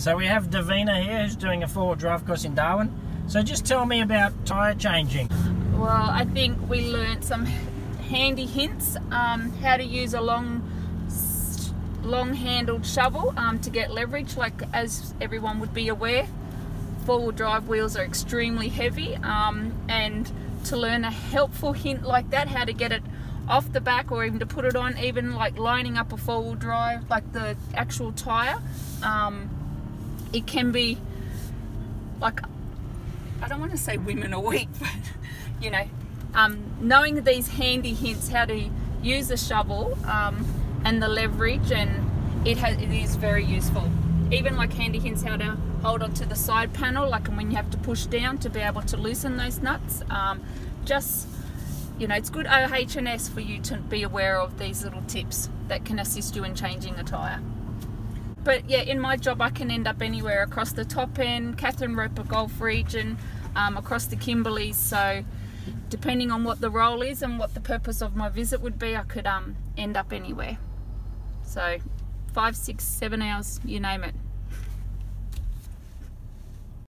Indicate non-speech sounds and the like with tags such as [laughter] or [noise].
So we have Davina here who's doing a four-wheel drive course in Darwin. So just tell me about tyre changing. Well, I think we learnt some handy hints um, how to use a long long handled shovel um, to get leverage like as everyone would be aware four-wheel drive wheels are extremely heavy um, and to learn a helpful hint like that how to get it off the back or even to put it on even like lining up a four-wheel drive like the actual tire um, it can be like I don't want to say women are weak [laughs] but you know um, knowing these handy hints how to use a shovel um, and the leverage and it has it is very useful even like handy hints how to hold onto the side panel like when you have to push down to be able to loosen those nuts um, just you know, it's good OH&S for you to be aware of these little tips that can assist you in changing a tyre. But yeah, in my job I can end up anywhere across the top end, Katherine Roper Gulf region, um, across the Kimberleys, so depending on what the role is and what the purpose of my visit would be, I could um, end up anywhere. So five, six, seven hours, you name it.